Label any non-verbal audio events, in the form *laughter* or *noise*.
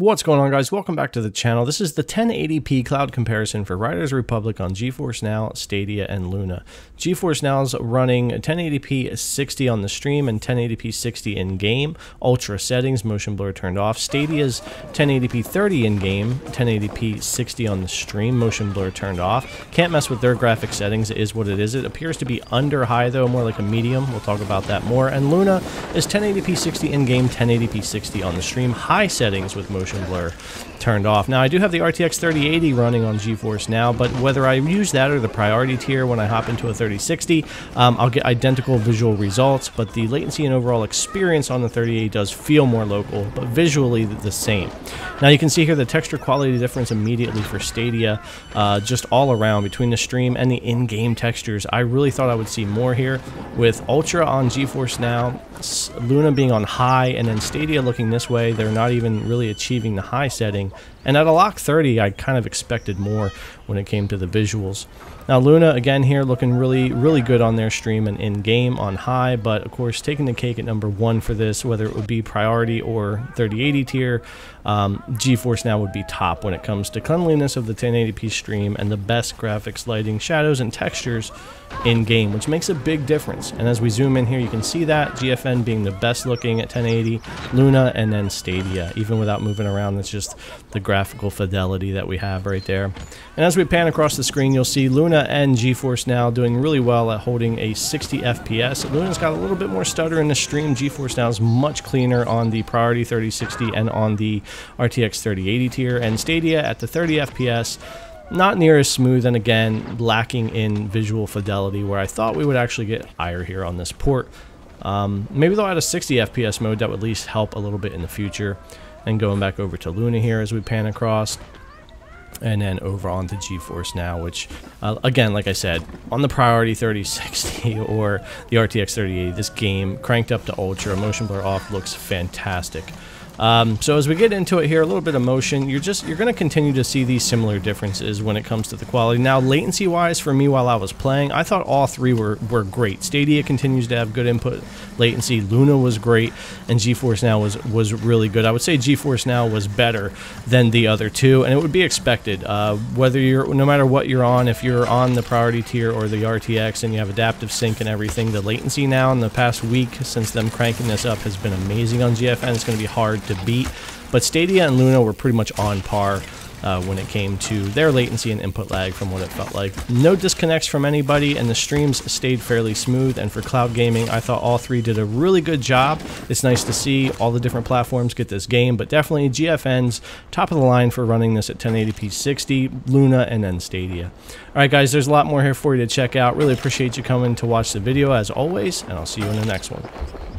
What's going on guys? Welcome back to the channel. This is the 1080p cloud comparison for Riders Republic on GeForce Now, Stadia, and Luna. GeForce Now is running 1080p 60 on the stream and 1080p 60 in-game. Ultra settings, motion blur turned off. Stadia's 1080p 30 in-game, 1080p 60 on the stream, motion blur turned off. Can't mess with their graphic settings, it is what it is. It appears to be under high though, more like a medium. We'll talk about that more. And Luna is 1080p 60 in-game, 1080p 60 on the stream. High settings with motion motion blur turned off. Now I do have the RTX 3080 running on GeForce now, but whether I use that or the priority tier when I hop into a 3060, um, I'll get identical visual results, but the latency and overall experience on the 3080 does feel more local, but visually the same. Now you can see here the texture quality difference immediately for Stadia, uh, just all around between the stream and the in-game textures. I really thought I would see more here with Ultra on GeForce now, Luna being on high, and then Stadia looking this way. They're not even really achieving the high setting. And at a lock 30, I kind of expected more when it came to the visuals. Now Luna, again here, looking really, really good on their stream and in-game on high, but of course taking the cake at number one for this, whether it would be priority or 3080 tier, um, GeForce Now would be top when it comes to cleanliness of the 1080p stream and the best graphics, lighting, shadows, and textures in-game, which makes a big difference. And as we zoom in here, you can see that GFN being the best looking at 1080, Luna, and then Stadia, even without moving around. It's just the graphical fidelity that we have right there. And as we pan across the screen, you'll see Luna and GeForce Now doing really well at holding a 60 FPS. Luna's got a little bit more stutter in the stream. GeForce Now is much cleaner on the Priority 3060 and on the RTX 3080 tier. And Stadia at the 30 FPS not near as smooth and again lacking in visual fidelity where I thought we would actually get higher here on this port. Um, maybe they'll add a 60 FPS mode that would at least help a little bit in the future. And going back over to Luna here as we pan across. And then over onto GeForce now, which, uh, again, like I said, on the Priority 3060 *laughs* or the RTX 3080, this game cranked up to Ultra, motion blur off, looks fantastic. Um, so as we get into it here, a little bit of motion, you're just you're going to continue to see these similar differences when it comes to the quality. Now, latency-wise, for me while I was playing, I thought all three were, were great. Stadia continues to have good input latency. Luna was great, and GeForce Now was was really good. I would say GeForce Now was better than the other two, and it would be expected. Uh, whether you're no matter what you're on, if you're on the priority tier or the RTX and you have adaptive sync and everything, the latency now in the past week since them cranking this up has been amazing on GFN. It's going to be hard to beat. But Stadia and Luna were pretty much on par uh, when it came to their latency and input lag from what it felt like. No disconnects from anybody, and the streams stayed fairly smooth. And for cloud gaming, I thought all three did a really good job. It's nice to see all the different platforms get this game, but definitely GFN's top of the line for running this at 1080p 60, Luna, and then Stadia. All right, guys, there's a lot more here for you to check out. Really appreciate you coming to watch the video as always, and I'll see you in the next one.